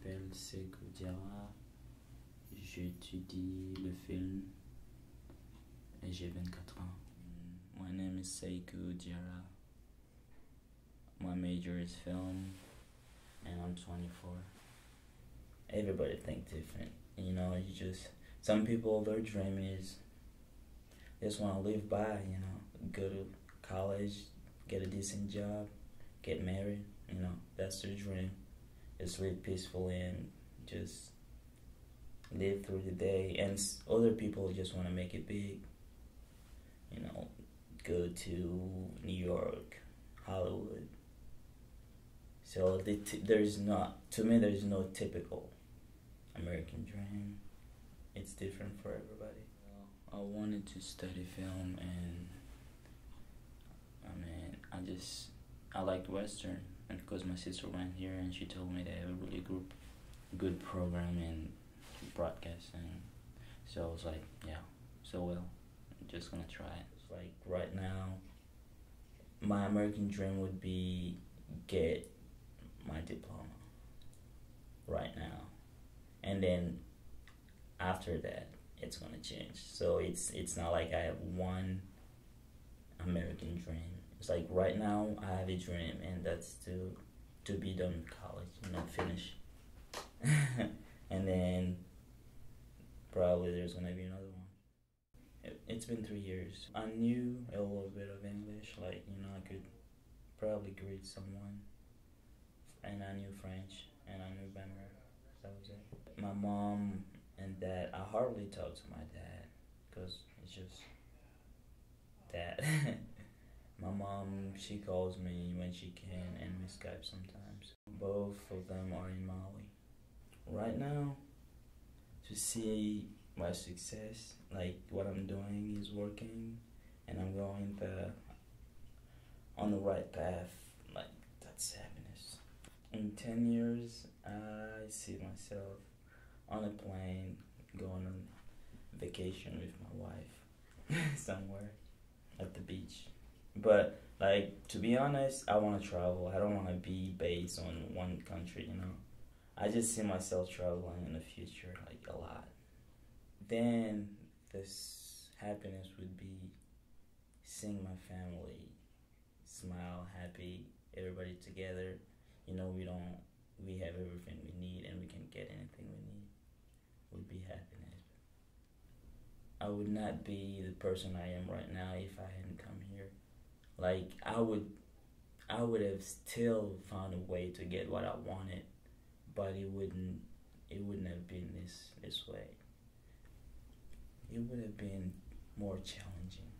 m'appelle Sekou Diarra. J'étudie le film et j'ai 24 ans. My name is Sekou Diarra. My major is film and I'm 24. Everybody think different. You know, you just some people their dream is just want to live by, you know, go to college, get a decent job, get married, you know, that's their dream. Just live peacefully and just live through the day. And other people just want to make it big, you know, go to New York, Hollywood. So there's not, to me, there's no typical American dream. It's different for everybody. I wanted to study film and I mean, I just I liked Western, because my sister went here and she told me they have a really good good program in broadcasting, so I was like, yeah, so well, I'm just gonna try it. It's like right now, my American dream would be get my diploma right now, and then after that it's gonna change. So it's it's not like I have one American dream. It's like right now I have a dream, and that's to to be done college, you know, finish, and then probably there's gonna be another one. It, it's been three years. I knew a little bit of English, like you know, I could probably greet someone, and I knew French, and I knew grammar. That was it. My mom and dad, I hardly talk to my dad because it's just dad. Mom, she calls me when she can, and we Skype sometimes. Both of them are in Mali. Right now, to see my success, like what I'm doing is working, and I'm going the on the right path. Like that's happiness. In ten years, I see myself on a plane going on vacation with my wife somewhere at the beach. But like to be honest, I want to travel. I don't want to be based on one country, you know. I just see myself traveling in the future like a lot. Then this happiness would be seeing my family smile, happy, everybody together. You know, we don't we have everything we need and we can get anything we need would be happiness. I would not be the person I am right now if I hadn't come here. Like I would I would have still found a way to get what I wanted, but it wouldn't it wouldn't have been this this way. It would have been more challenging.